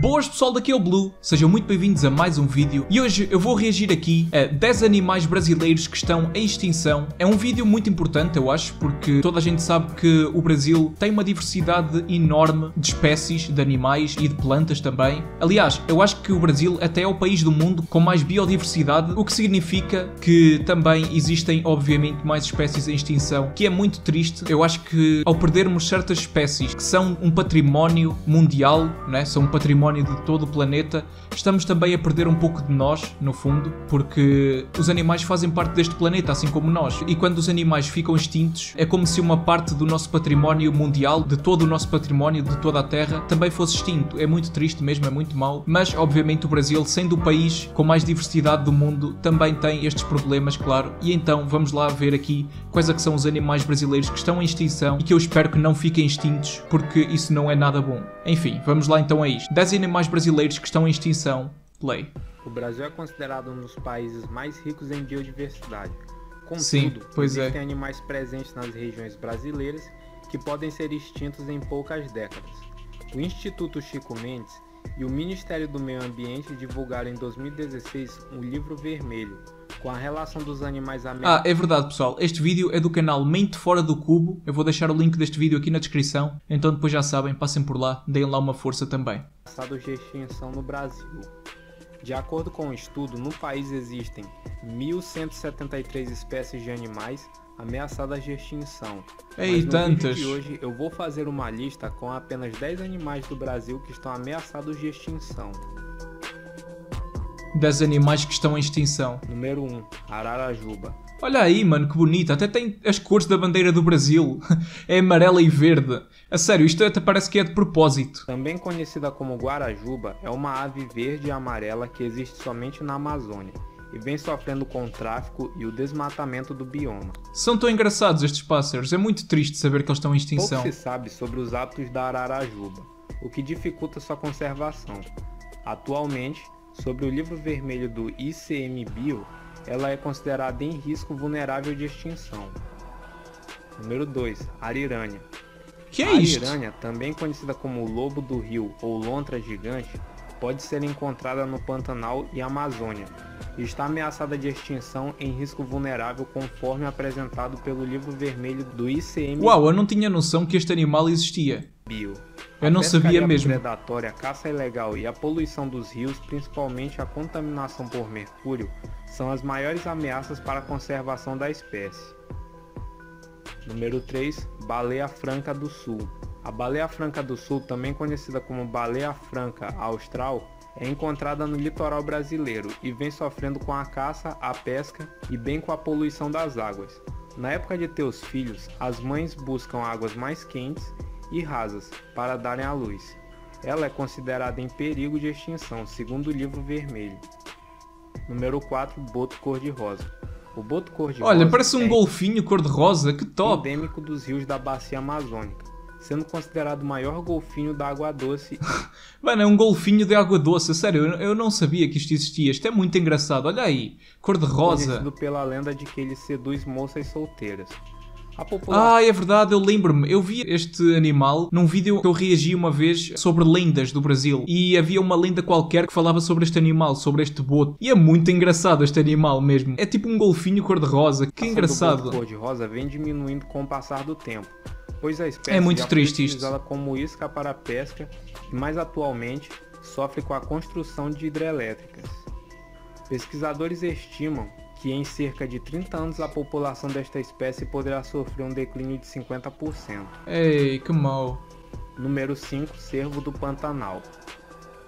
Boas pessoal, daqui é o Blue, sejam muito bem-vindos a mais um vídeo e hoje eu vou reagir aqui a 10 animais brasileiros que estão em extinção. É um vídeo muito importante eu acho, porque toda a gente sabe que o Brasil tem uma diversidade enorme de espécies de animais e de plantas também. Aliás, eu acho que o Brasil até é o país do mundo com mais biodiversidade, o que significa que também existem obviamente mais espécies em extinção, que é muito triste. Eu acho que ao perdermos certas espécies que são um património mundial, né? são um património de todo o planeta, estamos também a perder um pouco de nós, no fundo, porque os animais fazem parte deste planeta, assim como nós. E quando os animais ficam extintos, é como se uma parte do nosso património mundial, de todo o nosso património, de toda a Terra, também fosse extinto. É muito triste mesmo, é muito mau. Mas, obviamente, o Brasil, sendo o país com mais diversidade do mundo, também tem estes problemas, claro. E então, vamos lá ver aqui quais é são os animais brasileiros que estão em extinção e que eu espero que não fiquem extintos, porque isso não é nada bom. Enfim, vamos lá então a isto. 10 animais brasileiros que estão em extinção. Play. O Brasil é considerado um dos países mais ricos em biodiversidade. Contudo, Sim, pois é. existem animais presentes nas regiões brasileiras que podem ser extintos em poucas décadas. O Instituto Chico Mendes e o Ministério do Meio Ambiente divulgaram em 2016 um livro vermelho com a relação dos animais ameaçados. Ah, é verdade, pessoal. Este vídeo é do canal Mente Fora do Cubo. Eu vou deixar o link deste vídeo aqui na descrição. Então depois já sabem, passem por lá, deem lá uma força também. Ameaçados de extinção no Brasil. De acordo com o um estudo, no país existem 1.173 espécies de animais ameaçadas de extinção. Ei, Mas no tantas! Vídeo de hoje eu vou fazer uma lista com apenas 10 animais do Brasil que estão ameaçados de extinção das animais que estão em extinção. Número 1. Ararajuba. Olha aí, mano, que bonito. Até tem as cores da bandeira do Brasil. é amarela e verde. A sério, isto até parece que é de propósito. Também conhecida como guarajuba, é uma ave verde e amarela que existe somente na Amazônia e vem sofrendo com o tráfico e o desmatamento do bioma. São tão engraçados estes pássaros, é muito triste saber que eles estão em extinção. Pouco se sabe sobre os hábitos da ararajuba, o que dificulta sua conservação. Atualmente, Sobre o livro vermelho do ICMBio, ela é considerada em risco vulnerável de extinção. Número 2. Arirânia. Que é a arirânia, também conhecida como lobo do rio ou lontra gigante, pode ser encontrada no Pantanal e Amazônia e está ameaçada de extinção em risco vulnerável conforme apresentado pelo livro vermelho do ICM. Uau, eu não tinha noção que este animal existia. Bio. Eu a não sabia mesmo. A predatória, a caça ilegal e a poluição dos rios, principalmente a contaminação por mercúrio, são as maiores ameaças para a conservação da espécie. Número 3. Baleia franca do sul. A baleia franca do sul, também conhecida como baleia franca austral, é encontrada no litoral brasileiro e vem sofrendo com a caça, a pesca e bem com a poluição das águas. Na época de ter os filhos, as mães buscam águas mais quentes e rasas para darem à luz. Ela é considerada em perigo de extinção, segundo o livro vermelho. Número 4, boto cor-de-rosa. O boto cor-de-rosa. Olha, parece um é golfinho cor-de-rosa, que top! Endêmico dos rios da bacia amazônica sendo considerado o maior golfinho da água doce. Mano, é um golfinho de água doce, sério, eu não sabia que isto existia. Isto é muito engraçado, olha aí, cor-de-rosa. Conhecido pela lenda de que ele seduz moças solteiras. População... Ah, é verdade, eu lembro-me. Eu vi este animal num vídeo que eu reagi uma vez sobre lendas do Brasil. E havia uma lenda qualquer que falava sobre este animal, sobre este boto. E é muito engraçado este animal mesmo. É tipo um golfinho cor-de-rosa. Que engraçado. O cor-de-rosa vem diminuindo com o passar do tempo pois a espécie é muito triste isto. usada como isca para a pesca e mais atualmente sofre com a construção de hidrelétricas. Pesquisadores estimam que em cerca de 30 anos a população desta espécie poderá sofrer um declínio de 50%. Ei, que mal. Número 5, cervo do Pantanal.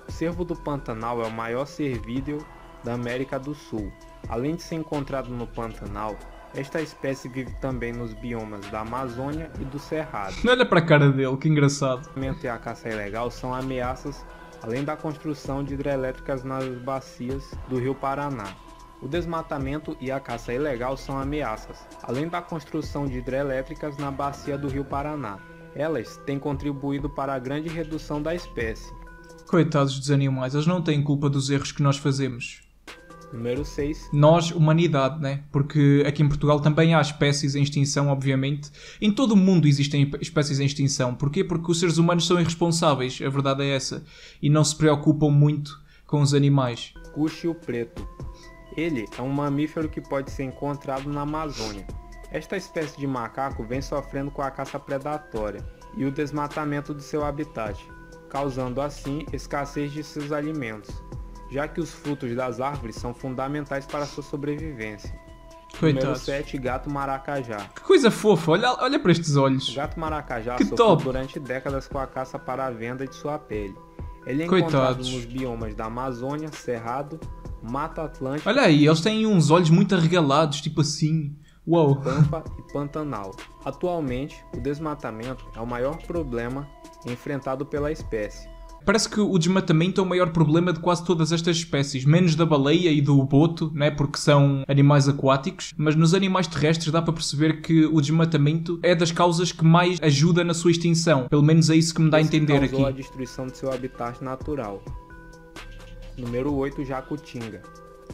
O cervo do Pantanal é o maior cervídeo da América do Sul. Além de ser encontrado no Pantanal, esta espécie vive também nos biomas da Amazônia e do Cerrado. Olha para a cara dele, que engraçado. O e a caça ilegal são ameaças, além da construção de hidrelétricas nas bacias do Rio Paraná. O desmatamento e a caça ilegal são ameaças, além da construção de hidrelétricas na bacia do Rio Paraná. Elas têm contribuído para a grande redução da espécie. Coitados dos animais, eles não têm culpa dos erros que nós fazemos. Número 6. Nós, humanidade, né? Porque aqui em Portugal também há espécies em extinção, obviamente. Em todo o mundo existem espécies em extinção. Porquê? Porque os seres humanos são irresponsáveis, a verdade é essa. E não se preocupam muito com os animais. Cuxio preto. Ele é um mamífero que pode ser encontrado na Amazônia. Esta espécie de macaco vem sofrendo com a caça predatória e o desmatamento do seu habitat, causando assim escassez de seus alimentos, já que os frutos das árvores são fundamentais para sua sobrevivência. Número Coitados. 7, gato maracajá. Que coisa fofa, olha, olha para estes O olhos. gato maracajá Que sofreu top. durante décadas com a caça para a venda de sua pele. Ele é Coitados. encontrado nos biomas da Amazônia, Cerrado, Mata Atlântica, Olha aí, eles têm uns olhos muito arregalados, tipo assim. Uau. Pampa e Pantanal. Atualmente, o desmatamento é o maior problema enfrentado pela espécie. Parece que o desmatamento é o maior problema de quase todas estas espécies, menos da baleia e do boto, né, porque são animais aquáticos, mas nos animais terrestres dá para perceber que o desmatamento é das causas que mais ajuda na sua extinção. Pelo menos é isso que me dá a entender causou a aqui. destruição de seu habitat natural. Número 8, Jacutinga.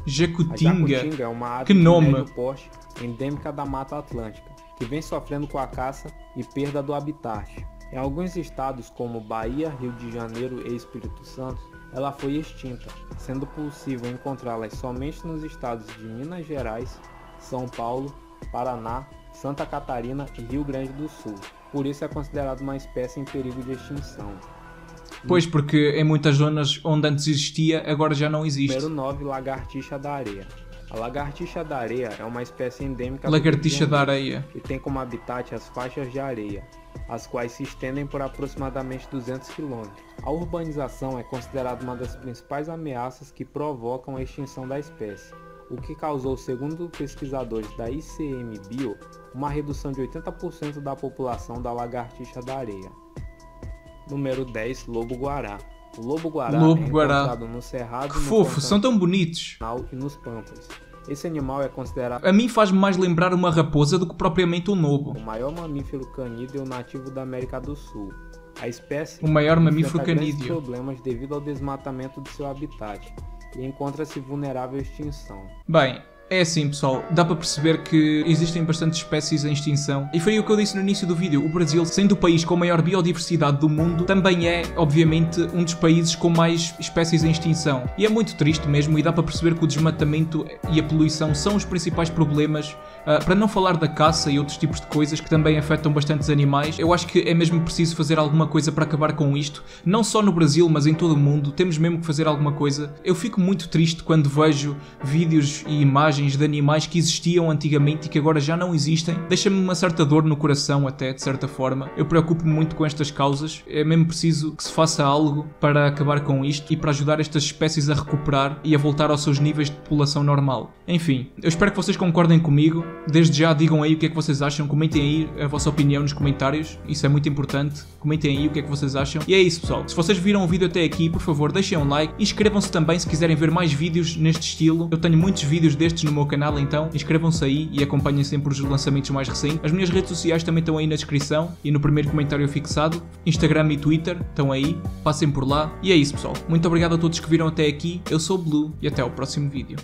Jacutinga. jacutinga é uma ave Que de nome. porte endêmica da Mata Atlântica, que vem sofrendo com a caça e perda do habitat. Em alguns estados como Bahia, Rio de Janeiro e Espírito Santo, ela foi extinta, sendo possível encontrá-las somente nos estados de Minas Gerais, São Paulo, Paraná, Santa Catarina e Rio Grande do Sul. Por isso é considerada uma espécie em perigo de extinção. Pois, porque em muitas zonas onde antes existia, agora já não existe. Número 9, lagartixa da areia. A lagartixa da areia é uma espécie endêmica Lagartixa da areia. e tem como habitat as faixas de areia, as quais se estendem por aproximadamente 200 km. A urbanização é considerada uma das principais ameaças que provocam a extinção da espécie, o que causou, segundo pesquisadores da ICMBio, uma redução de 80% da população da lagartixa da areia. Número 10, lobo-guará. O lobo-guará é encontrado no Cerrado, Que fofo, são tão bonitos. E nos Pampas. Esse animal é considerado A mim faz-me mais lembrar uma raposa do que propriamente um lobo. o maior mamífero canídeo nativo da América do Sul. A espécie O maior mamífero canídeo. problemas devido ao desmatamento de seu habitat e encontra-se vulnerável à extinção. Bem, é assim pessoal, dá para perceber que existem bastantes espécies em extinção e foi o que eu disse no início do vídeo, o Brasil, sendo o país com a maior biodiversidade do mundo, também é, obviamente, um dos países com mais espécies em extinção. E é muito triste mesmo e dá para perceber que o desmatamento e a poluição são os principais problemas, ah, para não falar da caça e outros tipos de coisas que também afetam bastantes animais. Eu acho que é mesmo preciso fazer alguma coisa para acabar com isto, não só no Brasil, mas em todo o mundo, temos mesmo que fazer alguma coisa. Eu fico muito triste quando vejo vídeos e imagens de animais que existiam antigamente e que agora já não existem. Deixa-me uma certa dor no coração, até de certa forma. Eu preocupo-me muito com estas causas. É mesmo preciso que se faça algo para acabar com isto e para ajudar estas espécies a recuperar e a voltar aos seus níveis de população normal. Enfim, eu espero que vocês concordem comigo. Desde já digam aí o que é que vocês acham. Comentem aí a vossa opinião nos comentários. Isso é muito importante. Comentem aí o que é que vocês acham. E é isso, pessoal. Se vocês viram o vídeo até aqui, por favor, deixem um like. Inscrevam-se também se quiserem ver mais vídeos neste estilo. Eu tenho muitos vídeos destes no meu canal, então inscrevam-se aí e acompanhem sempre os lançamentos mais recentes. As minhas redes sociais também estão aí na descrição e no primeiro comentário fixado. Instagram e Twitter estão aí. Passem por lá. E é isso, pessoal. Muito obrigado a todos que viram até aqui. Eu sou o Blue e até ao próximo vídeo.